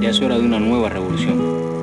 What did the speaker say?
Ya es hora de una nueva revolución.